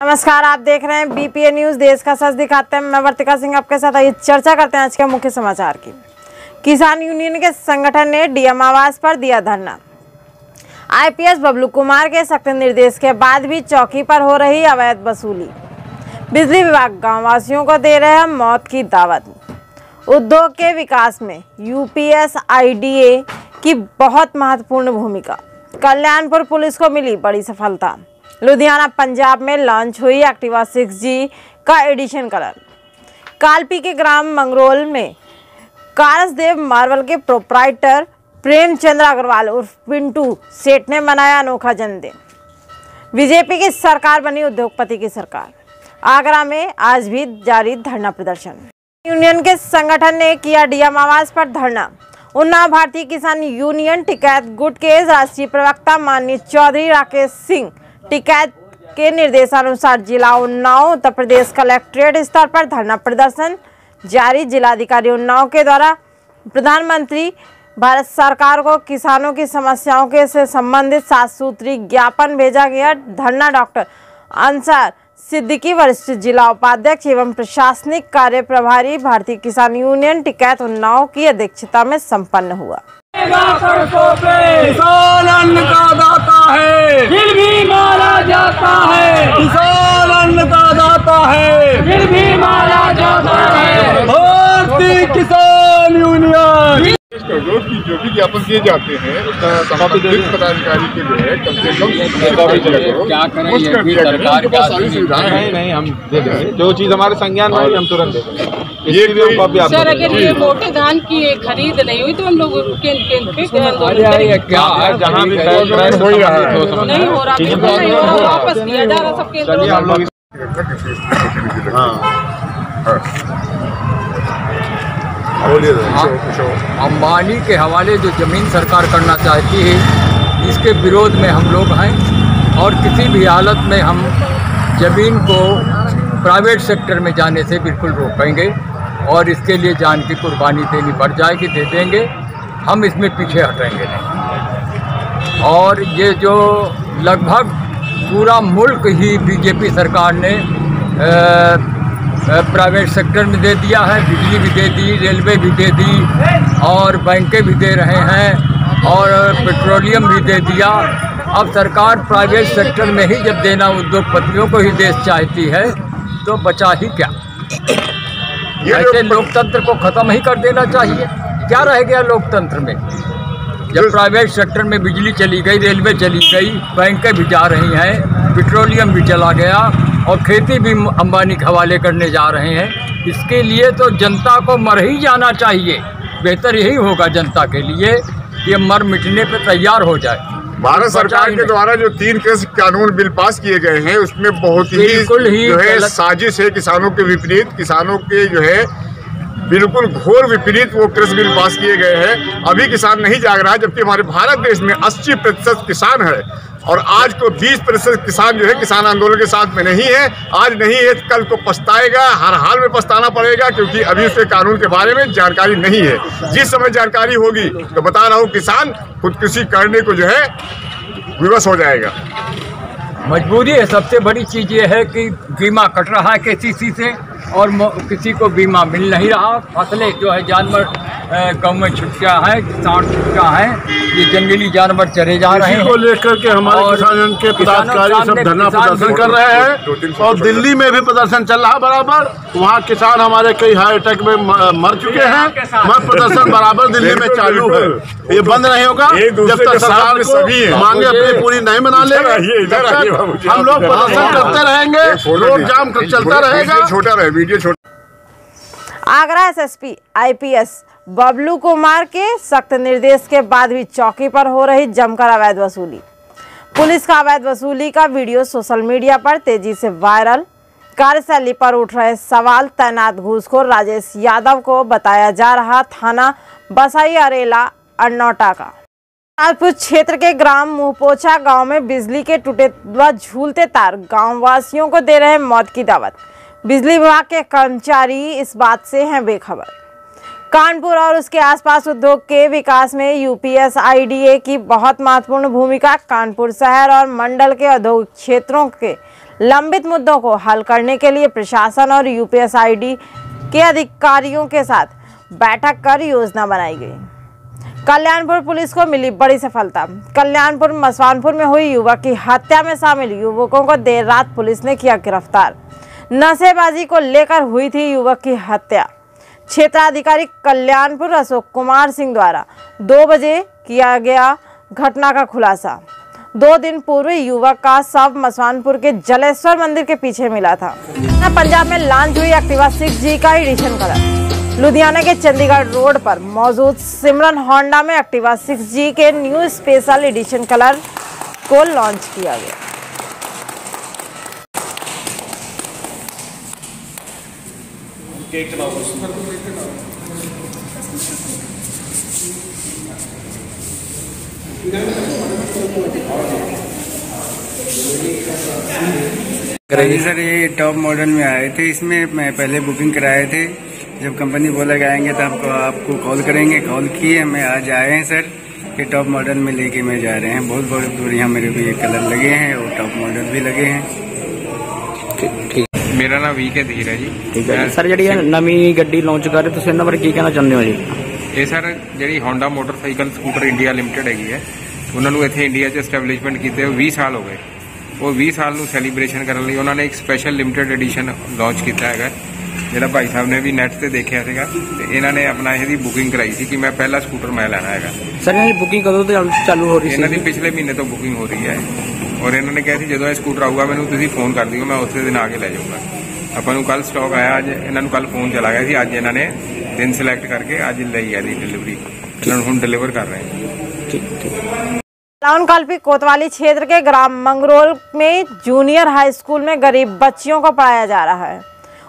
नमस्कार, आप देख रहे हैं बीपीए न्यूज़ देश का सच दिखाते हैं। मैं वर्तिका सिंह आपके साथ आइए चर्चा करते हैं आज के मुख्य समाचार की। किसान यूनियन के संगठन ने डीएम आवास पर दिया धरना। आईपीएस बबलू कुमार के सख्त निर्देश के बाद भी चौकी पर हो रही अवैध वसूली। बिजली विभाग गाँव वासियों को दे रहे हैं मौत की दावत। उद्योग के विकास में यूपीएस आईडीए की बहुत महत्वपूर्ण भूमिका। कल्याणपुर पुलिस को मिली बड़ी सफलता। लुधियाना पंजाब में लॉन्च हुई एक्टिवा 6G का एडिशन कलर। कालपी के ग्राम मंगरोल में कारसदेव मार्बल के प्रोप्राइटर प्रेमचंद्र अग्रवाल उर्फ़ पिंटू सेठ ने मनाया अनोखा जन्मदिन। बीजेपी की सरकार बनी उद्योगपति की सरकार। आगरा में आज भी जारी धरना प्रदर्शन। यूनियन के संगठन ने किया डीएम आवास पर धरना। उन्नाव भारतीय किसान यूनियन, टिकैत गुट के राष्ट्रीय प्रवक्ता माननीय चौधरी राकेश सिंह टिकैत के निर्देशानुसार जिला उन्नाव, उत्तर प्रदेश कलेक्ट्रेट स्तर पर धरना प्रदर्शन जारी। जिलाधिकारी उन्नाव के द्वारा प्रधानमंत्री, भारत सरकार को किसानों की समस्याओं के से संबंधित सात सूत्री ज्ञापन भेजा गया। धरना डॉक्टर अंसार सिद्दीकी, वरिष्ठ जिला उपाध्यक्ष एवं प्रशासनिक कार्य प्रभारी, भारतीय किसान यूनियन टिकैत उन्नाव की अध्यक्षता में संपन्न हुआ। किसान का दाता है। फिर भी मारा जाता है। किसान अन्न का दाता है। फिर भी मारा जाता है। भारतीय किसान यूनियन। जो कि जो भी ज्ञापन दिए जाते हैं उसका संबंधित पदाधिकारी के जो है कम से कम क्या करें सरकार का सुविधाएँ नहीं हम दे जो चीज़ हमारे संज्ञान में हम तुरंत ये भी हम कोई- कॉपी आपको सर अगर ये मोटे धान की ये खरीद नहीं हुई तो हम लोग केंद्र केंद्र पे आंदोलन करेंगे? क्या है जहाँ भी हो ही है। तो नहीं हो रहा नहीं हो रहा वापस दिया जा रहा सब केंद्र चलिए हम लोग बोलिए अंबानी के हवाले जो ज़मीन सरकार करना चाहती है इसके विरोध में हम लोग हैं और किसी भी हालत में हम ज़मीन को प्राइवेट सेक्टर में जाने से बिल्कुल रोकेंगे और इसके लिए जान की कुर्बानी देनी पड़ जाएगी, दे देंगे। हम इसमें पीछे हटेंगे नहीं। और ये जो लगभग पूरा मुल्क ही बीजेपी सरकार ने प्राइवेट सेक्टर में दे दिया है, बिजली भी दे दी, रेलवे भी दे दी, और बैंकें भी दे रहे हैं, और पेट्रोलियम भी दे दिया। अब सरकार प्राइवेट सेक्टर में ही जब देना उद्योगपतियों को ही देश चाहती है तो बचा ही क्या? ऐसे लोकतंत्र को ख़त्म ही कर देना चाहिए। क्या रह गया लोकतंत्र में? जब प्राइवेट सेक्टर में बिजली चली गई रेलवे चली गई बैंकें भी जा रही हैं पेट्रोलियम भी चला गया और खेती भी अंबानी के हवाले करने जा रहे हैं। इसके लिए तो जनता को मर ही जाना चाहिए। बेहतर यही होगा जनता के लिए कि मर मिटने पर तैयार हो जाए। भारत सरकार के द्वारा जो तीन कृषि कानून बिल पास किए गए हैं उसमें बहुत ही ही जो है साजिश है किसानों के विपरीत। किसानों के जो है बिल्कुल घोर विपरीत वो कृषि बिल पास किए गए हैं। अभी किसान नहीं जाग रहा है जबकि हमारे भारत देश में 80 प्रतिशत किसान है। और आज को 20 प्रतिशत किसान जो है किसान आंदोलन के साथ में नहीं है। आज नहीं है, कल को पछताएगा, हर हाल में पछताना पड़ेगा, क्योंकि अभी उसके कानून के बारे में जानकारी नहीं है। जिस समय जानकारी होगी तो बता रहा हूँ, किसान खुदकुशी करने को जो है विवश हो जाएगा। मजबूरी है, सबसे बड़ी चीज़ ये है कि बीमा कट रहा है केसीसी से और किसी को बीमा मिल नहीं रहा। फ़सलें जो है, जानवर अ, गाँव में छुटका है किसान छुटका है ये जंगली जानवर चरे जा रहे हैं। को लेकर के हमारे और किसान के पदाधिकारी सब धरना प्रदर्शन कर रहे हैं। और दिल्ली में भी प्रदर्शन चल रहा है बराबर। वहाँ किसान हमारे कई हार्ट अटैक में मर चुके हैं। मगर प्रदर्शन बराबर दिल्ली में चालू है। ये बंद नहीं होगा जब तक सरकार को मांगे अपनी पूरी नहीं बना ले। हम लोग प्रदर्शन करते रहेंगे रोड। जाम चलता रहेगा। छोटा रहे वीडियो छोटा। आगरा एसएसपी आईपीएस बबलू कुमार के सख्त निर्देश के बाद भी चौकी पर हो रही जमकर अवैध वसूली। पुलिस का अवैध वसूली का वीडियो सोशल मीडिया पर तेज़ी से वायरल। कार्यशैली पर उठ रहे सवाल, तैनात घूसखोर राजेश यादव को बताया जा रहा थाना बसाई अरेला अनौटा का। राजपूत क्षेत्र के ग्राम मुहपोछा गाँव में बिजली के टूटे व झूलते तार गाँव वासियों को दे रहे मौत की दावत। बिजली विभाग के कर्मचारी इस बात से हैं बेखबर। कानपुर और उसके आसपास उद्योग के विकास में यूपीएस आईडीए की बहुत महत्वपूर्ण भूमिका। कानपुर शहर और मंडल के औद्योगिक क्षेत्रों के लंबित मुद्दों को हल करने के लिए प्रशासन और यूपीएसआईडी के अधिकारियों के साथ बैठक कर योजना बनाई गई। कल्याणपुर पुलिस को मिली बड़ी सफलता। कल्याणपुर मसवानपुर में हुई युवक की हत्या में शामिल युवकों को देर रात पुलिस ने किया गिरफ़्तार। नशेबाजी को लेकर हुई थी युवक की हत्या। क्षेत्राधिकारी कल्याणपुर अशोक कुमार सिंह द्वारा दो बजे किया गया घटना का खुलासा। दो दिन पूर्व युवक का शव मसवानपुर के जलेश्वर मंदिर के पीछे मिला था। पंजाब में लॉन्च हुई एक्टिवा सिक्स जी का एडिशन कलर लुधियाना के चंडीगढ़ रोड पर मौजूद सिमरन होंडा में एक्टिवा सिक्स जी के न्यू स्पेशल एडिशन कलर को लॉन्च किया गया। जी सर ये टॉप मॉडल में आए थे इसमें मैं पहले बुकिंग कराए थे। जब कंपनी बोला कि आएँगे तो आपको आपको कॉल करेंगे। कॉल किए मैं आज आए हैं सर ये टॉप मॉडल में लेके मैं जा रहे हैं। बहुत बहुत बढ़िया मेरे को ये कलर लगे हैं और टॉप मॉडल भी लगे हैं। ਮੇਰਾ ਨਾਮ ਵੀ ਕੇ ਧੀਰ ਹੈ ਜੀ। ਠੀਕ ਹੈ ਜੀ। ਸਰ ਜਿਹੜੀ ਇਹ ਨਵੀਂ ਗੱਡੀ ਲਾਂਚ ਕਰ ਰਹੇ ਤੁਸੀਂ ਇਹਨਾਂ ਬਾਰੇ ਕੀ ਕਹਿਣਾ ਚਾਹੁੰਦੇ ਹੋ ਜੀ? ਇਹ ਸਰ ਜਿਹੜੀ Honda motorcycle scooter India limited ਹੈਗੀ ਹੈ ਉਹਨਾਂ ਨੂੰ ਇੱਥੇ ਇੰਡੀਆ 'ਚ ਐਸਟੈਬਲਿਸ਼ਮੈਂਟ ਕੀਤੇ ਹੋਏ 20 ਸਾਲ ਹੋ ਗਏ। ਉਹ 20 ਸਾਲ ਨੂੰ ਸੈਲੀਬ੍ਰੇਸ਼ਨ ਕਰਨ ਲਈ ਉਹਨਾਂ ਨੇ ਇੱਕ ਸਪੈਸ਼ਲ ਲਿਮਟਿਡ ਐਡੀਸ਼ਨ ਲਾਂਚ ਕੀਤਾ ਹੈਗਾ। ਜਿਹੜਾ ਭਾਈ ਸਾਹਿਬ ਨੇ ਵੀ ਨੈਟ ਤੇ ਦੇਖਿਆ ਸੀਗਾ ਤੇ ਇਹਨਾਂ ਨੇ ਆਪਣਾ ਇਹਦੀ ਬੁਕਿੰਗ ਕਰਾਈ ਸੀ ਕਿ ਮੈਂ ਪਹਿਲਾ ਸਕੂਟਰ ਮੈਂ ਲੈਣਾ ਹੈਗਾ। ਸਰ ਇਹਨਾਂ ਦੀ ਬੁਕਿੰਗ ਕਦੋਂ ਤੋਂ ਚਾਲੂ- ਚਾਲੂ ਹੋ ਰਹੀ ਇਹਨਾਂ ਦੀ ਸੀ ਪਿਛਲੇ ਮਹੀਨੇ ਤੋਂ ਬੁਕਿੰਗ ਹੋ ਰਹੀ ਹੈ। ਔਰ ਇਹਨਾਂ ਨੇ ਕਿਹਾ ਸੀ ਜਦੋਂ ਇਹ ਸਕੂਟਰ ਆਊਗਾ ਮੈਨੂੰ ਤੁਸੀਂ ਫੋਨ ਕਰ ਦਿਓ ਮੈਂ ਉਸੇ ਦਿਨ ਆ ਕੇ ਲੈ ਜਾਊਂਗਾ ਆਪਾਂ ਨੂੰ ਕੱਲ ਸਟਾਕ ਆਇਆ ਅੱਜ ਇਹਨਾਂ ਨੂੰ ਕੱਲ ਫੋਨ ਚਲਾ ਗਿਆ ਸੀ ਅੱਜ ਇਹਨਾਂ ਨੇ ਦਿਨ ਸਿਲੈਕਟ ਕਰਕੇ ਅੱਜ ਲਈ ਹੈ ਦੀ ਡਿਲੀਵਰੀ ਇਹਨਾਂ ਨੂੰ ਹੁਣ ਡਿਲੀਵਰ ਕਰ ਰਹੇ ਹਾਂ ਠੀਕ ਠੀਕ टाउन कल्पी कोतवाली क्षेत्र के ग्राम मंगरोल में जूनियर हाई स्कूल में गरीब बच्चियों को पढ़ाया जा रहा है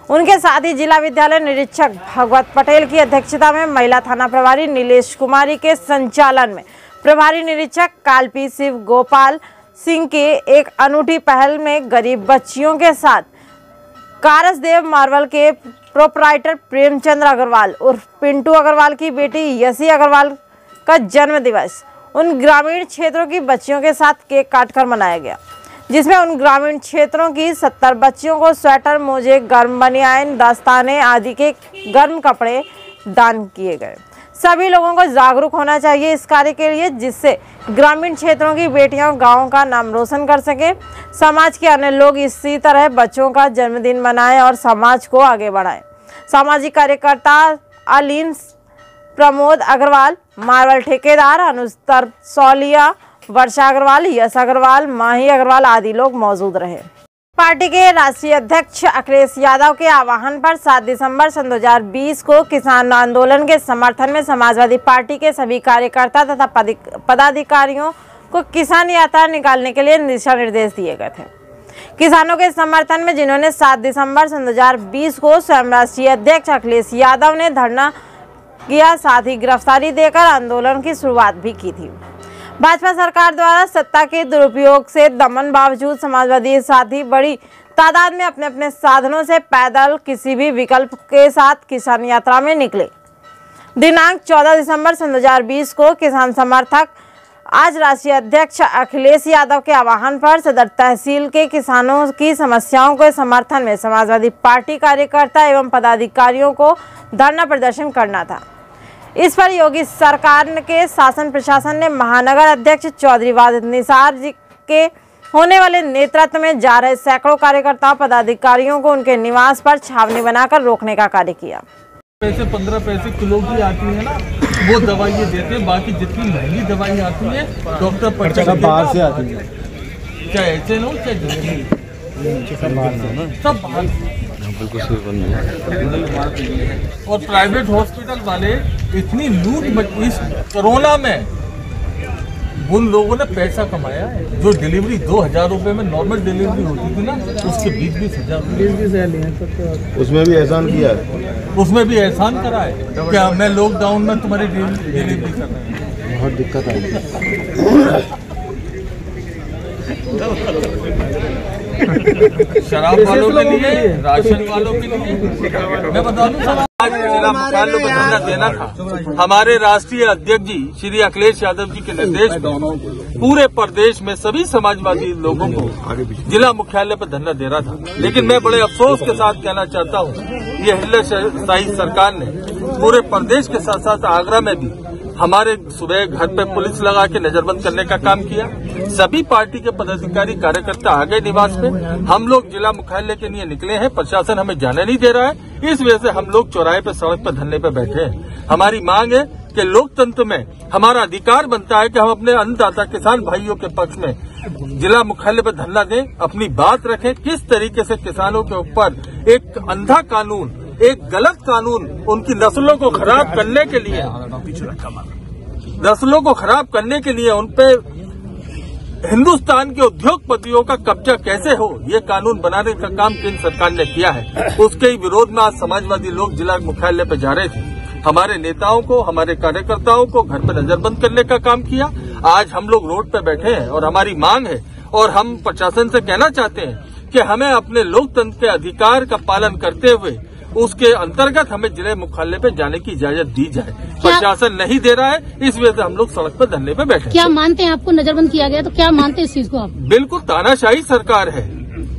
उनके साथ ही जिला विद्यालय निरीक्षक भगवत पटेल की अध्यक्षता में महिला थाना प्रभारी नीलेश कुमारी के संचालन में प्रभारी निरीक्षक कालपी शिव गोपाल सिंह की एक अनूठी पहल में गरीब बच्चियों के साथ। कारसदेव मार्वल के प्रोपराइटर प्रेमचंद्र अग्रवाल उर्फ़ पिंटू अग्रवाल की बेटी यसी अग्रवाल का जन्म दिवस उन ग्रामीण क्षेत्रों की बच्चियों के साथ केक काटकर मनाया गया, जिसमें उन ग्रामीण क्षेत्रों की सत्तर बच्चियों को स्वेटर, मोजे, गर्म बनियान, दस्ताने आदि के गर्म कपड़े दान किए गए। सभी लोगों को जागरूक होना चाहिए इस कार्य के लिए, जिससे ग्रामीण क्षेत्रों की बेटियाँ गाँव का नाम रोशन कर सके। समाज के अन्य लोग इसी तरह बच्चों का जन्मदिन मनाएँ और समाज को आगे बढ़ाएँ। सामाजिक कार्यकर्ता अलीन प्रमोद अग्रवाल, मार्वल ठेकेदार अनुस्तर सौलिया, वर्षा अग्रवाल, यश अग्रवाल, माही अग्रवाल आदि लोग मौजूद रहे। पार्टी के राष्ट्रीय अध्यक्ष अखिलेश यादव के आह्वान पर 7 दिसंबर सन 2020 को किसान आंदोलन के समर्थन में समाजवादी पार्टी के सभी कार्यकर्ता तथा पदाधिकारियों को किसान यात्रा निकालने के लिए दिशा निर्देश दिए गए थे। किसानों के समर्थन में जिन्होंने 7 दिसंबर सन 2020 को स्वयं राष्ट्रीय अध्यक्ष अखिलेश यादव ने धरना किया, साथ ही गिरफ्तारी देकर आंदोलन की शुरुआत भी की थी। भाजपा सरकार द्वारा सत्ता के दुरुपयोग से दमन बावजूद समाजवादी साथी बड़ी तादाद में अपने अपने साधनों से पैदल किसी भी विकल्प के साथ किसान यात्रा में निकले। दिनांक 14 दिसंबर सन 2020 को किसान समर्थक आज राष्ट्रीय अध्यक्ष अखिलेश यादव के आह्वान पर सदर तहसील के किसानों की समस्याओं के समर्थन में समाजवादी पार्टी कार्यकर्ता एवं पदाधिकारियों को धरना प्रदर्शन करना था। इस पर योगी सरकार के शासन प्रशासन ने महानगर अध्यक्ष चौधरी वाद निसार जी के होने वाले नेतृत्व में जा रहे सैकड़ों कार्यकर्ता पदाधिकारियों को उनके निवास पर छावनी बनाकर रोकने का कार्य किया। पैसे पंद्रह पैसे किलो की आती है ना वो दवाई देते हैं बाकी जितनी महँगी दवाई आती है डॉक्टर पर्चा बाहर से आती है। चाहे ऐसे लो चाहे जनरल सब बाहर से। और प्राइवेट हॉस्पिटल वाले इतनी लूट इस कोरोना में उन लोगों ने पैसा कमाया है। जो डिलीवरी दो हज़ार रुपए में नॉर्मल डिलीवरी होती थी ना उसके बीस बीस हज़ार उसमें भी एहसान किया है। उसमें भी एहसान करा है क्या मैं लॉकडाउन में तुम्हारी डिल- डिलीवरी कर रहा हूँ? बहुत दिक्कत आई। शराब वालों के लिए राशन वालों के लिए। मैं बता दूँ आज मुख्यालय को धरना देना था। हमारे राष्ट्रीय अध्यक्ष जी श्री अखिलेश यादव जी के निर्देश पूरे प्रदेश में सभी समाजवादी लोगों को जिला मुख्यालय पर धरना दे रहा था। लेकिन मैं बड़े अफसोस के साथ कहना चाहता हूँ ये हिल्लाशाही सरकार ने पूरे प्रदेश के साथ साथ आगरा में भी हमारे सुबह घर पे पुलिस लगा के नजरबंद करने का काम किया। सभी पार्टी के पदाधिकारी, कार्यकर्ता आ गए निवास में। हम लोग जिला मुख्यालय के लिए निकले हैं। प्रशासन हमें जाने नहीं दे रहा है। इस वजह से हम लोग चौराहे पे, सड़क पर धरने पे बैठे हैं। हमारी मांग है कि लोकतंत्र में हमारा अधिकार बनता है कि हम अपने अन्नदाता किसान भाइयों के पक्ष में जिला मुख्यालय पर धरना दें, अपनी बात रखें, किस तरीके से किसानों के ऊपर एक अंधा कानून एक गलत कानून उनकी नस्लों को खराब करने के लिए, नस्लों को खराब करने के लिए उनपे हिंदुस्तान के उद्योगपतियों का कब्जा कैसे हो, ये कानून बनाने का काम केंद्र सरकार ने किया है। उसके ही विरोध में आज समाजवादी लोग जिला मुख्यालय पर जा रहे थे। हमारे नेताओं को, हमारे कार्यकर्ताओं को घर पर नजरबंद करने का काम किया। आज हम लोग रोड पर बैठे हैं और हमारी मांग है और हम प्रशासन से कहना चाहते हैं कि हमें अपने लोकतंत्र के अधिकार का पालन करते हुए उसके अंतर्गत हमें ज़िले मुख्यालय पे जाने की इजाज़त दी जाए। प्रशासन नहीं दे रहा है इस वजह से हम लोग सड़क पर धरने पे बैठे क्या मानते हैं आपको नजरबंद किया गया? तो क्या मानते हैं इस चीज़ को आप? बिल्कुल तानाशाही सरकार है।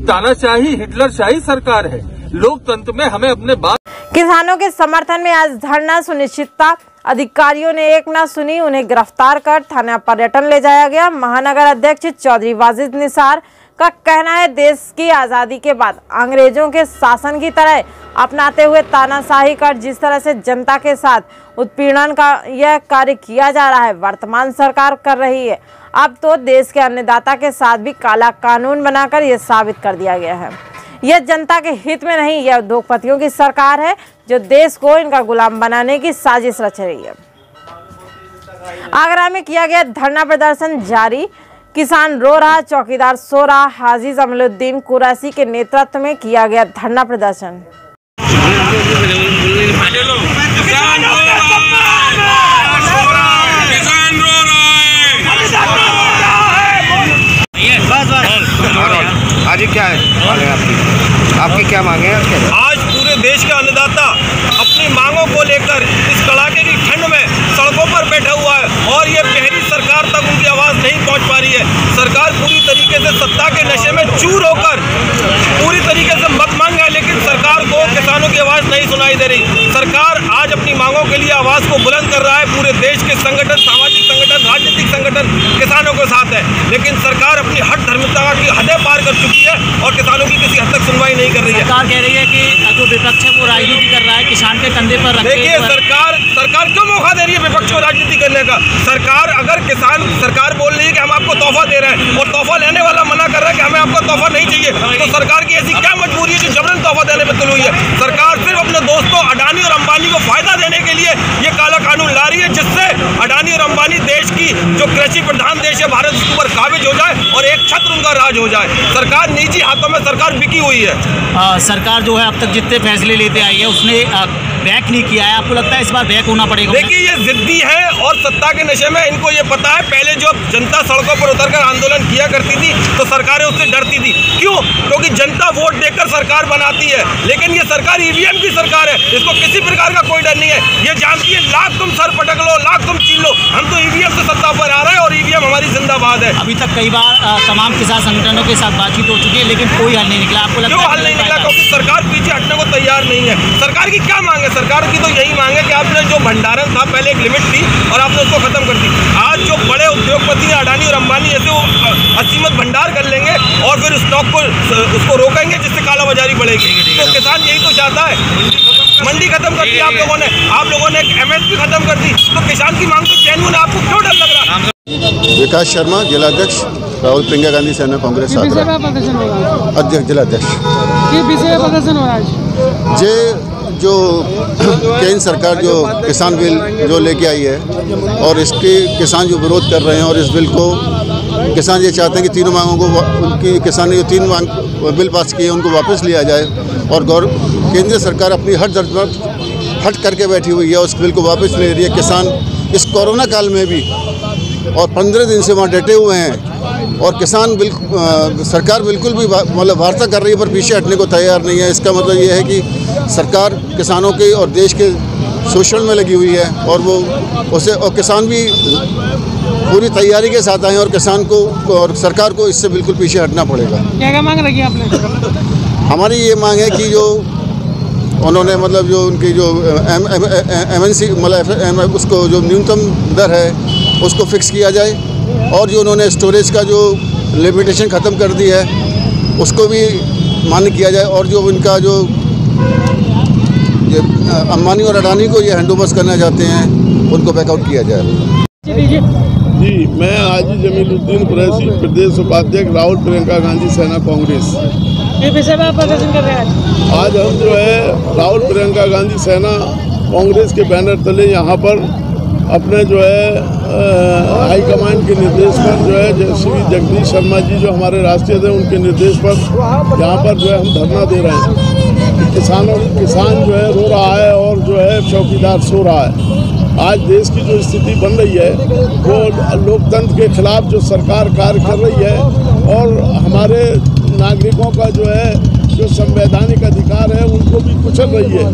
तानाशाही हिटलर शाही सरकार है। लोकतंत्र में हमें अपने बात किसानों के समर्थन में आज धरना सुनिश्चितता। अधिकारियों ने एक न सुनी उन्हें गिरफ़्तार कर थाना पर्यटन ले जाया गया। महानगर अध्यक्ष चौधरी वाजिद निसार का कहना है, देश की आज़ादी के बाद अंग्रेज़ों के शासन की तरह अपनाते हुए तानाशाही कर जिस तरह से जनता के साथ उत्पीड़न का यह कार्य किया जा रहा है, वर्तमान सरकार कर रही है। अब तो देश के अन्नदाता के साथ भी काला कानून बनाकर यह साबित कर दिया गया है। यह जनता के हित में नहीं, यह उद्योगपतियों की सरकार है, जो देश को इनका गुलाम बनाने की साजिश रच रही है। आगरा में किया गया धरना प्रदर्शन जारी किसान रो रहा चौकीदार सो रहा हाजिज अमलुद्दीन कुरैसी के नेतृत्व में किया गया धरना प्रदर्शन। आज क्या है? आपकी। आपकी क्या मांगे हैं आज पूरे देश का अन्नदाता अपनी मांगों को लेकर इस कड़ाके की ठंड में सड़कों पर बैठा हुआ है और ये नहीं पहुँच पा रही है। सरकार पूरी तरीके से सत्ता के नशे में चूर होकर पूरी तरीके से मत मांग है, लेकिन सरकार को किसानों की आवाज़ नहीं सुनाई दे रही। सरकार आज अपनी मांगों के लिए आवाज़ को बुलंद कर रहा है। पूरे देश के संगठन, सामाजिक संगठन किसानों के साथ है। लेकिन सरकार अपनी हट धर्मिता की हदें पार कर चुकी है और किसानों की किसी हद तक सुनवाई नहीं कर रही है। सरकार कह रही है कि जो विपक्ष है वो राजनीति कर रहा है किसान के कंधे पर देखिए सरकार सरकार क्यों मौका दे रही है विपक्ष को राजनीति करने का? सरकार अगर किसान सरकार बोल रही है कि हम आपको तोहफा दे रहे हैं और तोहफा लेने वाला मना कर रहा है कि हमें आपको तोहफा नहीं चाहिए तो सरकार की ऐसी क्या मजबूरी है जो जबरन तोहफा देने में तुल हुई है? सरकार अडानी को फ़ायदा देने के लिए ये काला कानून ला रही है जिससे अडानी और अंबानी देश की जो कृषि प्रधान देश है भारत उसके ऊपर काबिज हो जाए और एक छत्र उनका राज हो जाए। सरकार निजी हाथों में सरकार बिकी हुई है। आ, सरकार जो है अब तक जितने फैसले लेते आई है उसने आ, बैक नहीं किया है। आपको लगता है इस बार बैक होना पड़ेगा? देखिए ये जिद्दी है और सत्ता के नशे में इनको ये पता है। पहले जो जनता सड़कों पर उतरकर आंदोलन किया करती थी तो सरकारें उससे डरती थी। क्यों? क्योंकि जनता वोट देकर सरकार बनाती है। लेकिन ये सरकार ईवीएम की सरकार है। इसको किसी प्रकार का कोई डर नहीं है। ये जानती है लाख तुम सर पटक लो लाख तुम छीन लो। हम तो ईवीएम से सत्ता पर आ रहे हैं और ईवीएम हमारी जिंदाबाद है। अभी तक कई बार तमाम किसान संगठनों के साथ बातचीत हो चुकी है लेकिन कोई हल नहीं निकला। आपको लगता है हल नहीं निकला? क्योंकि सरकार को तैयार नहीं है। सरकार की क्या मांग है? सरकार की तो यही मांग है कि आपने जो भंडारण था, पहले एक लिमिट थी और आपने उसको खत्म कर दी। आज जो बड़े उद्योगपति हैं अडानी और अंबानी ऐसे वो असीमत भंडार कर लेंगे और फिर स्टॉक को उसको रोकेंगे जिससे कालाबाजारी बढ़ेगी। तो किसान यही तो चाहता है। मंडी खत्म कर दी आप लोगों ने। आप लोगों ने एमएसपी खत्म कर दी। तो किसान की मांग तो चैन आपको क्यों डर लग रहा विकास शर्मा जिलाध्यक्ष राहुल प्रियंका गांधी सेना कांग्रेस अध्यक्ष जिलाध्यक्ष है हो। है जे जो केंद्र सरकार जो किसान बिल जो लेके आई है और इसके किसान जो विरोध कर रहे हैं और इस बिल को किसान ये चाहते हैं कि तीनों मांगों को उनकी किसान ने जो तीन मांग बिल पास किए उनको वापस लिया जाए और गौर केंद्र सरकार अपनी हट दर्ज पर हट करके बैठी हुई है उस बिल को वापस ले रही है। किसान इस कोरोना काल में भी और पंद्रह दिन से वहाँ डटे हुए हैं और किसान बिल अ, सरकार बिल्कुल भी मतलब वार्ता कर रही है पर पीछे हटने को तैयार नहीं है। इसका मतलब ये है कि सरकार किसानों के और देश के शोषण में लगी हुई है और वो उसे और किसान भी पूरी तैयारी के साथ आए हैं और किसान को और सरकार को इससे बिल्कुल पीछे हटना पड़ेगा। क्या क्या मांग रखी आपने? हमारी ये मांग है कि जो उन्होंने मतलब जो उनकी जो M M M N C मतलब उसको जो न्यूनतम दर है उसको फिक्स किया जाए। और जो उन्होंने स्टोरेज का जो लिमिटेशन ख़त्म कर दी है उसको भी मान्य किया जाए और जो इनका जो ये अ, अंबानी और अडानी को ये हैंडओवर्स करना चाहते हैं उनको बैकआउट किया जाए। जी मैं हाजी जमीलुद्दीन कुरैशी प्रदेश उपाध्यक्ष राहुल प्रियंका गांधी सेना कांग्रेस। हैं आज। आज हम जो है राहुल प्रियंका गांधी सेना कांग्रेस के बैनर तले यहाँ पर अपने जो है हाईकमान के निर्देश पर जो है श्री जगदीश शर्मा जी जो हमारे राष्ट्रीय थे उनके निर्देश पर यहाँ पर जो है हम धरना दे रहे हैं किसानों, किसान जो है रो रहा है और जो है चौकीदार सो रहा है। आज देश की जो स्थिति बन रही है, वो लोकतंत्र के खिलाफ जो सरकार कार्य कर रही है और हमारे नागरिकों का जो है जो संवैधानिक अधिकार है उनको भी कुचल रही है।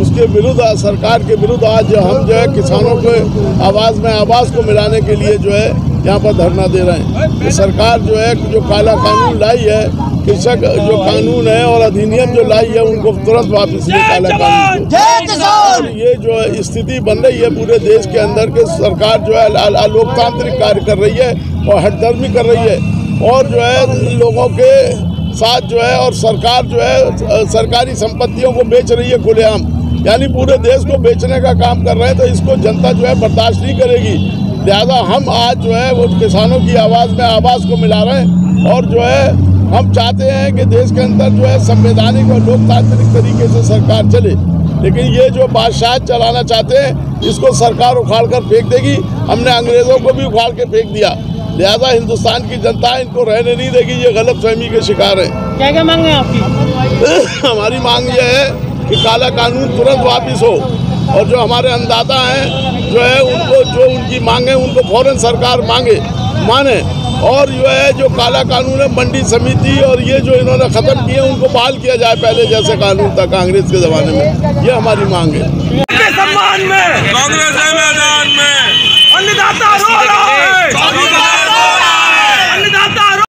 उसके विरुद्ध सरकार के विरुद्ध आज जो हम जो है किसानों के आवाज़ में आवाज़ को मिलाने के लिए जो है यहाँ पर धरना दे रहे हैं। कि सरकार जो है जो काला कानून लाई है कृषक जो कानून है और अधिनियम जो लाई है उनको तुरंत वापस ले काला कानून। ये जो है स्थिति बन रही है पूरे देश के अंदर के सरकार जो है लोकतांत्रिक कार्य कर रही है और हटधर्मी कर रही है। और जो है लोगों के साथ जो है और सरकार जो है सरकारी संपत्तियों को बेच रही है खुलेआम। यानी पूरे देश को बेचने का काम कर रहे हैं तो इसको जनता जो है बर्दाश्त नहीं करेगी। लिहाजा हम आज जो है, वो किसानों की आवाज़ में आवाज़ को मिला रहे हैं और जो है, हम चाहते हैं कि देश के अंदर जो है संवैधानिक और लोकतांत्रिक तरीके से सरकार चले। लेकिन ये जो बादशाह चलाना चाहते हैं, इसको सरकार उखाड़ कर फेंक देगी। हमने अंग्रेज़ों को भी उखाड़ के फेंक दिया। लिहाजा हिंदुस्तान की जनता इनको रहने नहीं देगी ये गलत फहमी के शिकार है। क्या क्या मांग है आपकी? हमारी मांग ये है कि काला कानून तुरंत वापस हो और जो हमारे अन्नदाता हैं जो है उनको जो उनकी मांग है उनको फ़ौरन सरकार मांगे माने। और जो है जो काला कानून है मंडी समिति और ये जो इन्होंने ख़त्म किए उनको बहाल किया जाए पहले जैसे कानून था कांग्रेस के ज़माने में। ये हमारी मांग है। सम्मान में कांग्रेस मैदान में। अन्नदाता रो रहा है।